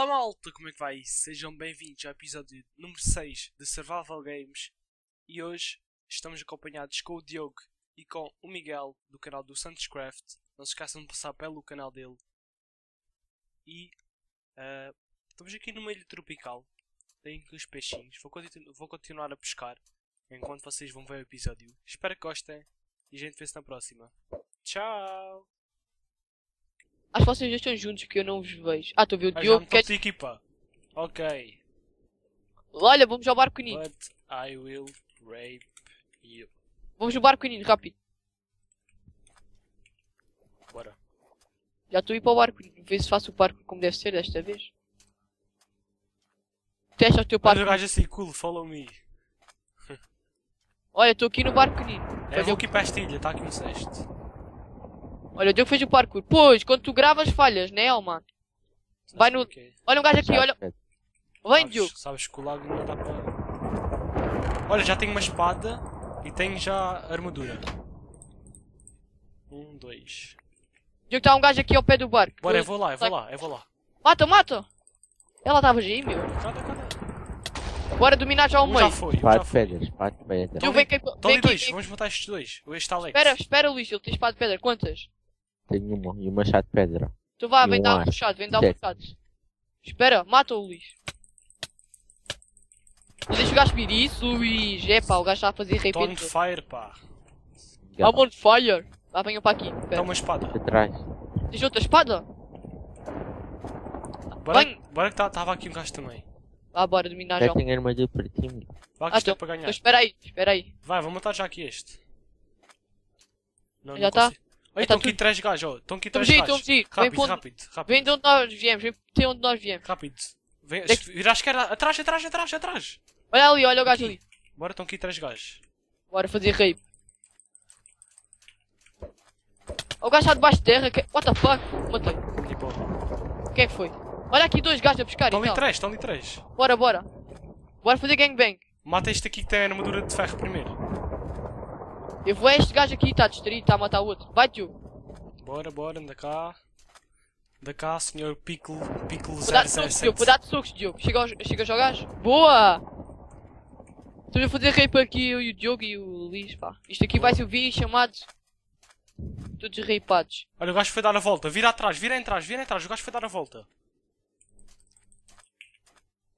Olá malta, como é que vai? Sejam bem-vindos ao episódio número 6 de Survival Games e hoje estamos acompanhados com o Diogo e com o Miguel do canal do Santos Craft. Não se esqueçam de passar pelo canal dele. E uh, estamos aqui numa ilha tropical. Tem aqui os peixinhos. Vou, continu vou continuar a pescar enquanto vocês vão ver o episódio. Espero que gostem e a gente vê-se na próxima. Tchau! Acho que vocês já estão juntos que eu não vos vejo. Ah, estou a ver o Ah, Diogo. Quer... equipa. Ok. Olha, vamos ao barco pequenino. But I will rape you. Vamos no barco pequenino, rápido. Bora. Já estou a ir para o barco. Vê se faço o parque como deve ser desta vez. Testa o teu Olha parque. o gajo assim cool, follow me. Olha, estou aqui no barco pequenino. É, vou aqui para esta ilha, está aqui um cesto. Olha, o Diogo fez o parkour. Pois, quando tu gravas falhas, né, mano? Vai no-. Olha um gajo aqui, olha. Vem, Sabes, Diogo. sabes que o lago não dá para. Olha, já tenho uma espada e tenho já armadura. Um, dois. Diogo, está um gajo aqui ao pé do barco. Bora, eu vou lá, eu vou lá, eu vou lá. Mata, mata! Ela estava aí, meu. Cadê, cadê? Bora dominar já o meio. já foi, já de foi. pedra, espada de pedra. Diogo, vem aqui. dois, vamos matar estes dois. Este está Alex. Espera, espera, Luís. Ele tem espada de pedra. Quantas? Tenho uma e uma chá de pedra. Tu vá, vem dar um puxado, vem dar um puxado. Espera, mata o Luís. Não deixa o gajo vir isso, Luís. É pá, o gajo está a fazer Estou on repente. fire, pá. I'm on fire. Lá venham para aqui. Dá uma espada. Atrás. Tens outra espada? Bora, Vem. bora que estava aqui um gajo também. Vá, bora dominar já. Já tenho armadura para ti. meu. Vá que Ah, isto é então, para ganhar. então espera aí, espera aí. Vai, vou matar já aqui este. Não, Já não tá? consigo. Tá estão aqui três gajos. Estão aqui estamos aí. Vem Rápido, rápido, rápido. vem de onde nós viemos, vem de onde nós viemos. Rápido. Vem, vira à esquerda, atrás, atrás, atrás, atrás. Olha ali, olha o gajo ali. Bora, estão aqui três gajos. Bora fazer rape. O gajo está debaixo de terra. Que... What the fuck? Matei. Tipo, Quem é que foi? Olha aqui dois gajos a pescar estão ali então. três, estão ali três. Bora, bora. Bora fazer gangbang. Mata este aqui que tem a armadura de ferro primeiro. Eu vou a este gajo aqui, está distraído, está a matar o outro. Vai, Diogo. Bora, bora, anda cá. Anda cá, senhor Pickle Vou dar de socos, 007. Diogo. Vou dar de socos, Diogo. Chega, aos, chega ao gajo. Boa! Estamos a fazer rape aqui, eu e o Diogo e o Luís, pá. Isto aqui vai ser o vídeo chamado... Todos rapados. Olha, o gajo foi dar a volta. Vira atrás, vira atrás, vira atrás. O gajo foi dar a volta.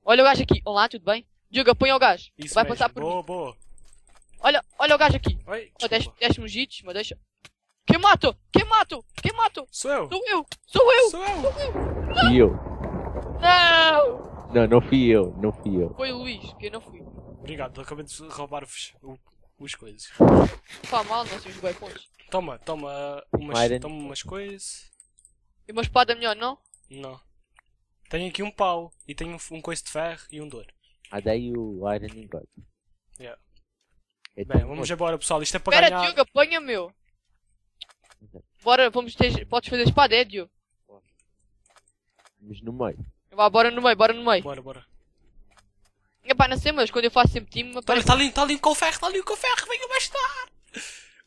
Olha o gajo aqui. Olá, tudo bem? Diogo, apanha o gajo. Isso vai mesmo. passar por boa, mim. boa. Olha, olha o gajo aqui. Oi, Oh, os hits, mas deixa... Quem matou? Quem matou? Quem matou? Sou eu. Sou eu! Sou eu! Sou eu. Fui eu. Não! Não, não fui eu. Não fui eu. Foi o Luís, que eu não fui. Obrigado, acabei de roubar-vos os coisas. Pá, mal, nós temos bem pontos. Toma, toma umas, Iron. toma umas coisas. E uma espada melhor, não? Não. Tenho aqui um pau e tenho um, um coice de ferro e um dor. Ah, daí o Iron Ingot. Yeah. Eu Bem, tenho vamos embora pessoal, isto é para Espera, ganhar. Diogo, apanha, meu. Bora, vamos ter... Podes fazer espada, é, Diogo? Vamos no meio. Vá, bora no meio, bora no meio. Bora, bora. Epá, não sei, mas quando eu faço sempre time, Olha, está ali, está ali com o ferro, está ali com o ferro, venha mais tarde.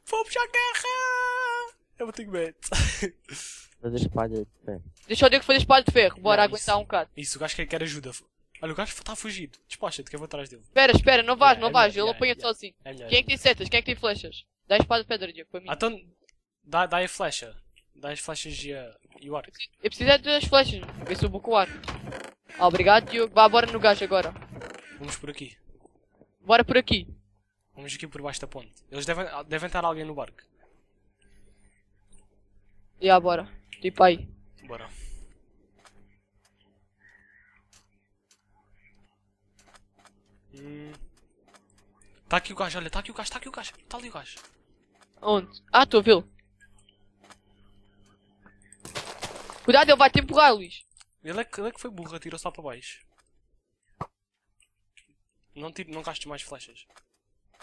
Vamos à guerra. Eu tenho medo. Fazer espada de ferro. Deixa o Diogo fazer espada de ferro, bora aguentar isso. um bocado. Isso, o gajo quer, quer ajuda. Olha, o gajo está a fugir. Despacha-te que eu vou atrás dele. Espera, espera, não vais, Yeah, não é vais, melhor, ele yeah, apanha-te yeah. sozinho. É melhor. Quem é que tem setas? Quem é que tem flechas? Dá a espada de pedra, Diogo, para mim. Ah, então, dá, dá a flecha. Dá as flechas e, a, e o arco. Eu preciso é das flechas, ver se eu vou com o ar. Ah, obrigado, Diogo. Vá, bora no gajo agora. Vamos por aqui. Bora por aqui. Vamos aqui por baixo da ponte. Eles devem, devem estar alguém no barco. E yeah, bora. Tipo aí. Bora. Hum. Tá aqui o gajo, olha, tá aqui o gajo, tá aqui o gajo, tá ali o gajo. Onde? Ah, a vê-lo. Cuidado, ele vai te empurrar, Luís. Ele é que, ele é que foi burro, atirou-se lá para baixo. Não, tiro, não gastes mais flechas.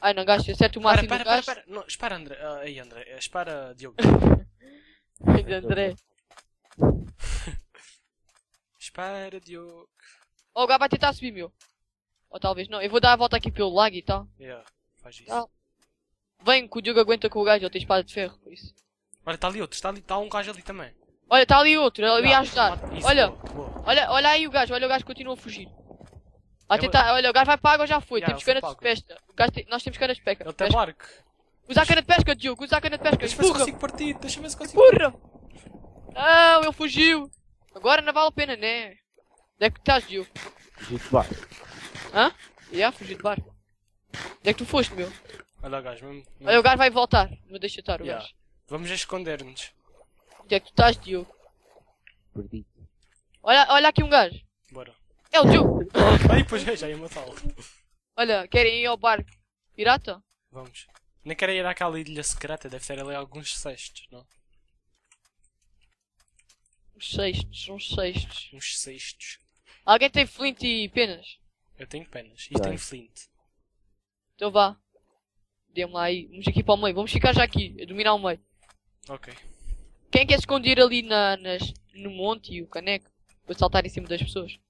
Ai, não gasta, acerta o máximo espera, espera, espera. Não, espera, André. Ah, aí, André. eh, Espera, Diogo. André. espera, Diogo. Oh, o gajo vai tentar subir, meu. Ou talvez não. Eu vou dar a volta aqui pelo lago e tal. Yeah, faz isso. Ah. Vem, que o Diogo aguenta com o gajo, ele tem espada de ferro, por isso. Olha, tá ali outro, está ali, tá um gajo ali também. Olha, está ali outro, ele ia Yeah, ajudar. isso, Olha, boa, boa. Olha, olha aí o gajo, olha o gajo que continua a fugir. A tentar, olha, o gajo vai para a água já foi. Ya, temos cana de pesca. O gajo tem- nós temos cana de pesca. Ele tem pesca. barco. Usa a cana de pesca, Diogo, usa a cana de pesca. Deixa eu ver se consigo partir. Deixa eu ver se consigo. empurra. Não, ele fugiu. Agora não vale a pena, né? Onde é que estás, Diogo? De barco. Hã? Já, fugi de barco. Onde é que tu foste, meu? Olha o gajo mesmo. Olha, o gajo vai voltar. Não deixa estar o Ya. gajo. Vamos esconder-nos. Onde é que tu estás, Diogo? Perdi. Olha, olha aqui um gajo. Bora. É o Diogo. Ai, pois é, já ia matá-lo. Olha, querem ir ao barco pirata? Vamos. Nem quero ir àquela ilha secreta, deve ter ali alguns cestos, não? Uns cestos, uns cestos. Uns cestos. Alguém tem flint e penas? Eu tenho penas. E Tenho. tenho flint. Então vá. Dê-me lá aí. Vamos aqui para o meio. Vamos ficar já aqui, a dominar o meio. Ok. Quem quer se esconder ali na, nas, no monte e o caneco? Para saltar em cima das pessoas.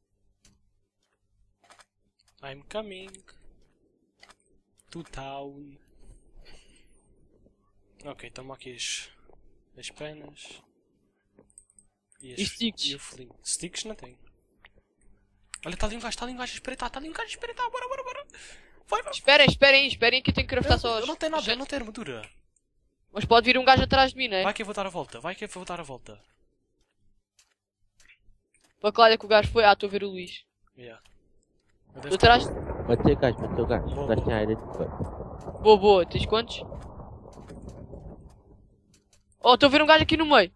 I'm coming. To town. Ok, toma aqui as, as penas. E, as, E sticks? E o flint. Sticks não tenho. Olha, está ali um gajo, está ali um gajo a espreitar, está ali um gajo a espreitar, bora, bora, bora. Vai, vai. Esperem, esperem, esperem que eu tenho que craftar só Eu, não tenho nada, eu não tenho armadura. Mas pode vir um gajo atrás de mim, não é? Vai que eu vou dar a volta, vai que eu vou dar a volta. Para que lado é que o gajo foi? Ah, estou a ver o Luís. Yeah. Tu atrás? Matei o gajo, matei o gajo. Boa, O gajo boa. aire de fogo. Boa, boa. Tens quantos? Oh, estou a ver um gajo aqui no meio.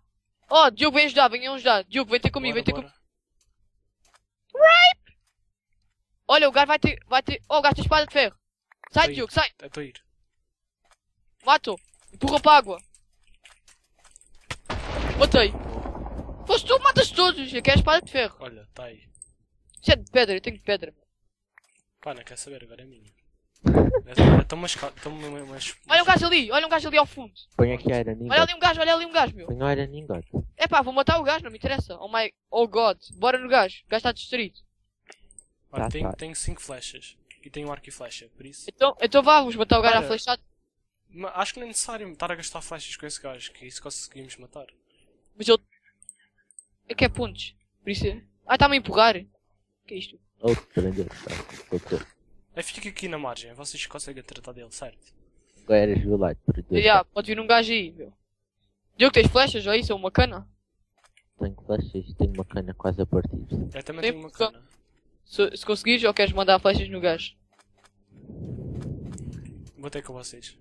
Oh, Diogo, vem ajudar, vem ajudar. Diogo, vem ter comigo, Bora, vem ter comigo. bora. Olha, o gajo vai ter, vai ter... Oh, o gajo tem espada de ferro. Sai, Tô. Diogo, sai. Eu Estou a ir. Matou. Empurra para a água. Matei. Foste tu, matas todos. Eu quero a espada de ferro. Olha, está aí. Isso é de pedra, eu tenho de pedra. Pá, não quer saber, agora é minha. Olha, Toma umas. umas. Olha um gajo ali, olha um gajo ali ao fundo. Põe aqui a Iron Olha ali um gajo, olha ali um gajo, meu. Põe a Iron Ingot. É pá, vou matar o gajo, não me interessa. Oh my, oh god. Bora no gajo. O gajo está distraído. Olha, Tá, tenho, tá. tenho 5 flechas. E tenho arco e flecha, por isso. Então, então vá, vamos matar o gajo à flechada. Acho que não é necessário estar a gastar flechas com esse gajo, que isso conseguimos matar. Mas ele... É que é pontos. Por isso... Ah, está-me a empurrar. que é isto? Prendeu. Tá. Aí fica aqui na margem, vocês conseguem tratar dele, certo? Agora eras violado. Perdeu. Já, pode vir um gajo aí, meu. Diogo, tens flechas ou isso? Ou uma cana? Tenho flechas, tenho uma cana quase a partir. Eu também Sim, tenho uma só- cana. Se, se conseguires, ou queres mandar flechas no gajo? Vou ter com vocês.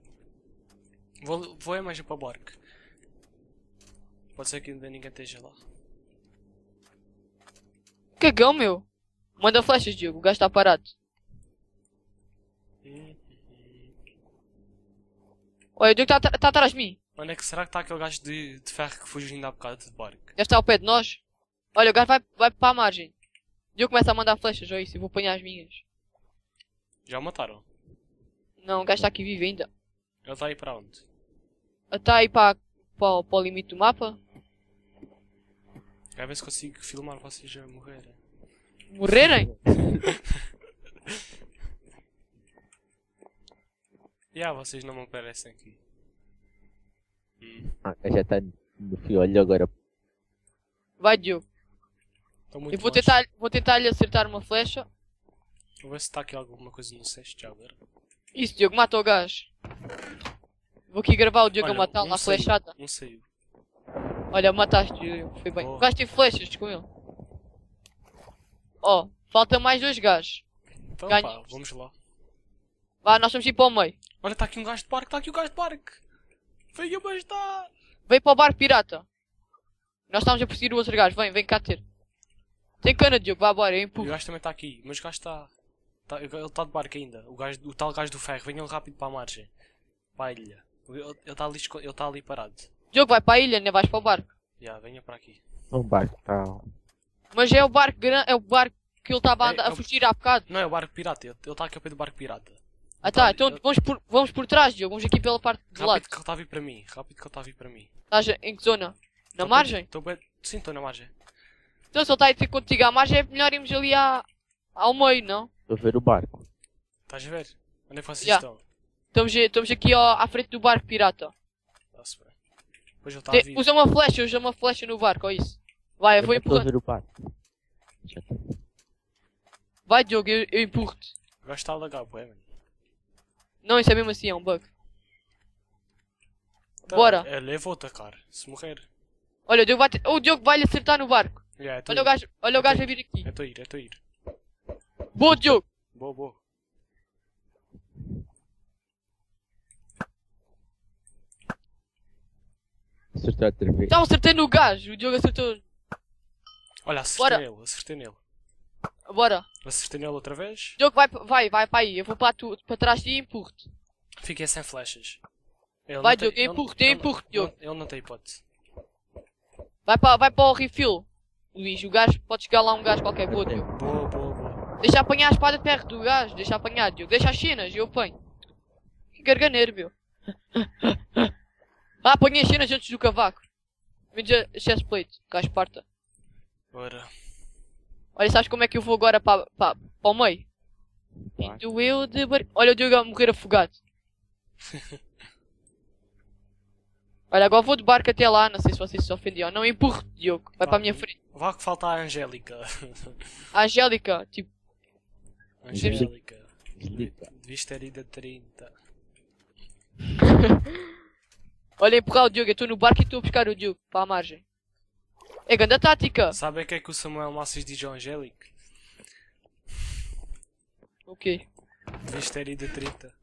Vou, vou é mais para o barco. Pode ser que ainda ninguém esteja lá. Cagão, meu. Manda flechas, Diogo. O gajo está parado. Hum. Olha, o Diogo está tá atrás de mim. Onde é que será que está aquele gajo de, de ferro que fugiu ainda há bocado de barco? Deve estar ao pé de nós. Olha, o gajo vai, vai para a margem. O Diogo começa a mandar flechas, ou isso. Eu vou apanhar as minhas. Já o mataram? Não, o gajo está aqui vivo ainda. Ele está aí para onde? Está aí para, para, para o limite do mapa. Quero ver se consigo filmar vocês a morrerem. Morrerem? E ah, vocês não me aparecem aqui. Hum. Ah, já está no fio. Olha agora. Vai, Diogo. Estou muito Eu vou longe. tentar, vou tentar lhe acertar uma flecha. Vou ver se está aqui alguma coisa no cesto já agora. Isso, Diogo, mata o gajo. Vou aqui gravar o Diogo Olha, a matá-lo um saiu, flechada. Um saiu. Olha, mataste, Diogo. Foi bem. Boa. O gajo tem flechas com ele. Ó, falta mais dois gajos. Então pá, Ganhamos. vamos lá. Vá, nós vamos ir para o meio. Olha, está aqui um gajo de barco, está aqui um gajo de barco. Venha, mas está. Vem para o barco pirata. Nós estamos a perseguir o outro gajo. Vem, vem cá ter. Tem cana, Diogo. Vá, bora. Eu E o gajo também está aqui, mas o gajo está. tá- ele está de barco ainda. O, gajo, o tal gajo do ferro, venha ele rápido para a margem. Para a ilha. Ele está ali, ele tá ali parado. Diogo, vai para a ilha, né? Vais para o barco. Já, venha para aqui. Um barco tá. Mas é o barco grande. É o barco que ele estava a, É, andar- é a o- fugir há bocado. Não é o barco pirata, ele está aqui ao pé do barco pirata. Ah tá, Tá, então eu- vamos por, vamos por trás, Diogo. Vamos aqui pela parte de lado. Rápido que ele está a vir para mim, rápido que ele está a vir para mim. Estás em que zona? Na Tô margem? bem- tô bem- Sim, estou na margem. Então se ele está a ir contigo à margem é melhor irmos ali à, ao meio, não? Estou a ver o barco. Estás a ver? Onde é que vocês Já. estão? Estamos, estamos aqui ó, à frente do barco pirata. Está-se bem. Depois ele está a vir. usa uma flecha, usa uma flecha no barco, ó isso. Vai, eu vou não estou a empurrar. ver o barco. Já. Vai, Diogo, eu, eu empurro-te. O gajo está a lagar, bué, mano. Não, isso é mesmo assim, é um bug. Tá, Bora. Ele eu vou atacar, se morrer. Olha, o Diogo vai, te- o Diogo vai lhe acertar no barco. Yeah, é tu Olha o gajo, olha o gajo a vir aqui. É tu ir, é tu ir. Boa, Diogo. Boa, boa. Acertou outra vez. Então acertei no gajo, o Diogo acertou. Olha, acertei Bora. nele, acertei nele. Bora. Acertei nele outra vez. Diogo, vai, vai, vai para aí. Eu vou para, tu, para trás de ti e empurro-te. Fiquei sem flechas. Ele Vai, tem- Diogo, empurro-te, ele- empurro-te, Diogo. Ele não tem hipótese. Vai para, vai para o refill. Luís, o gajo, pode chegar lá um gajo qualquer. Boa, Diogo. Boa, boa, boa. Deixa apanhar a espada de ferro do gajo. Deixa apanhar, Diogo. Deixa as cenas e eu apanho. Que garganeiro, meu. Ah, apanhei as cenas antes do cavaco. Menos a chest plate. Gajo parta. Bora. Olha, sabes como é que eu vou agora para, para, para o meio? Vai. Indo eu de bar... Olha o Diogo a morrer afogado. Olha, agora vou de barco até lá. Não sei se vocês se ofendiam. Não, empurro, Diogo. Vai para a minha frente. Vá que falta a Angélica. A Angélica, tipo, Angélica. Devias ter ido a 30. olha, empurrar o Diogo. Eu estou no barco e estou a buscar o Diogo para a margem. É grande tática. Sabem o que é que o Samuel Massas diz ao Angélico? Ok. Devias ter ido a 30.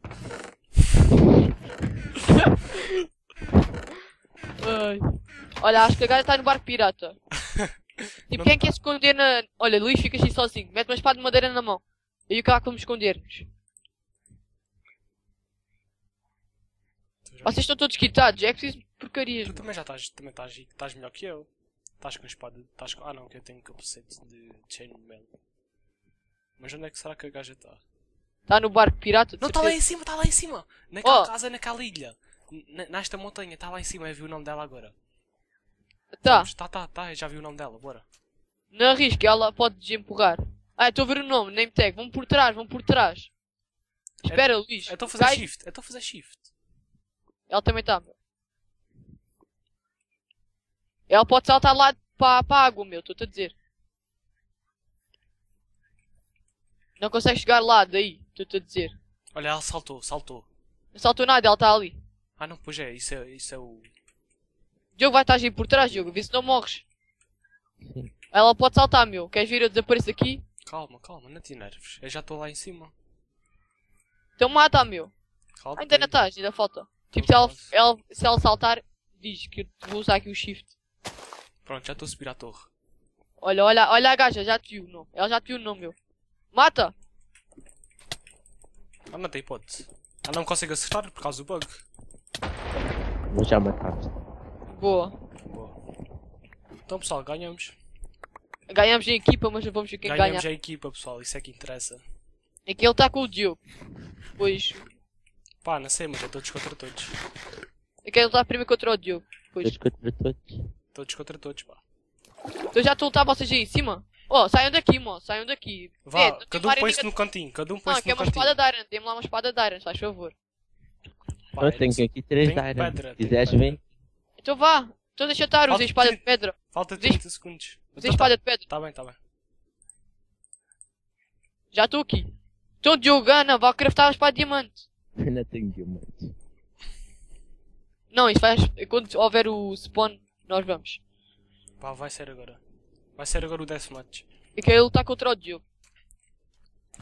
Ai. Olha, acho que a gaja está no barco pirata. Tipo, quem quer se esconder na. Olha, Luís, fica assim sozinho. Mete uma espada de madeira na mão. E o cavaco vamos esconder-nos. Vocês estão todos quitados, é preciso porcarias. Tu também já estás, também estás, estás melhor que eu. Estás com a espada. Estás com... Ah não, que eu tenho capacete de chainmail. Mas onde é que será que a gaja está? Está no barco pirata. Não, está lá em cima, está lá em cima! Naquela Oh. casa, naquela ilha! Nesta montanha, está lá em cima, eu vi o nome dela agora. Tá, Tá, tá, tá, já vi o nome dela, bora. não arrisque, ela pode desempurrar. Ah, estou a ver o nome, name tag. Vão por trás, vão por trás. Espera, Luís. Eu estou a fazer Sai- shift, a fazer shift. Ela também está, meu. Ela pode saltar lá para a água, meu, estou-te a dizer. Não consegue chegar lá, daí, estou-te a dizer. Olha, ela saltou, saltou. Não saltou nada, ela está ali. Ah não, pois é, isso é, isso é o. Diogo vai estar aí por trás, Diogo, vê se não morres. Ela pode saltar, meu. Queres ver eu desapareço aqui? Calma, calma, não te nerves. Eu já estou lá em cima. Então mata, meu. Calma. Ainda não estás, ainda falta. Tipo, se ela, ela- se ela saltar, diz que eu vou usar aqui o shift. Pronto, já estou a subir à torre. Olha, olha, olha a gaja, já te viu, não. Ela já te viu, não, meu. Mata! Ah, não tem hipótese. Ah, não consigo acertar por causa do bug. Mas já mataste. Boa. Boa. Então pessoal, ganhamos. Ganhamos em equipa, mas não vamos ver quem ganhamos ganha. a equipa, pessoal, isso é que interessa. É que ele está com o Diogo. Pois. Pá, não sei, mas é todos contra todos. É que ele está primeiro contra o Diogo. Pois. Todos contra todos. Todos contra todos, pá. Então já estou a lutar vocês aí em cima. Oh, saiam daqui, mo, saiam daqui. Vá, É, não cada um põe-se no cantinho, cada um Não, põe-se é no uma cantinho. espada de Iron. Dê-me lá uma espada de Iron, faz favor. Pá, Eu tenho aqui três pedra, Se quiseres, vem. Então vá. Então deixa estar, usei Falta espada de pedra. Falta Usei- 30 segundos. Usei Então espada de pedra. tá bem, tá bem. Já estou aqui. Então Diogo, Ana, vai craftar a espada de diamante. Ainda tenho diamantes. Não, isso vai. Quando houver o spawn, nós vamos. Pá, vai ser agora. Vai ser agora o deathmatch. É que ele lutar contra o Diogo.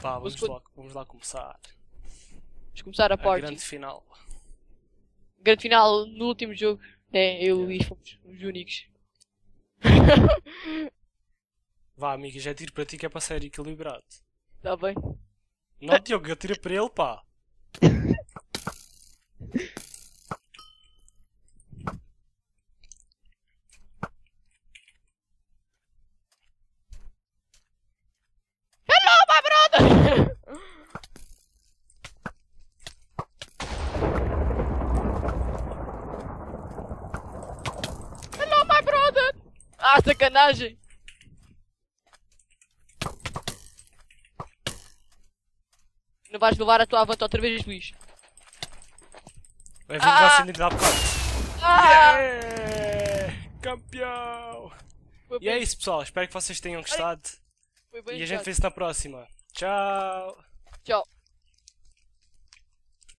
Pá, vamos Vou- lá, vamos lá começar. Vamos começar a A party. grande final. Grande final no último jogo. É, eu e o Luís fomos os únicos. Vá, amigo, já tiro para ti que é para ser equilibrado. Tá bem? Não, Diogo, eu tiro para ele, pá. Ah, sacanagem! Não vais levar a tua avante outra vez, Luís? Vai vingar-se Ah! ainda dá bocado. Ah! Yeah! Campeão! E é isso, pessoal. Espero que vocês tenham gostado. E a gente vê-se na próxima. Tchau! Tchau.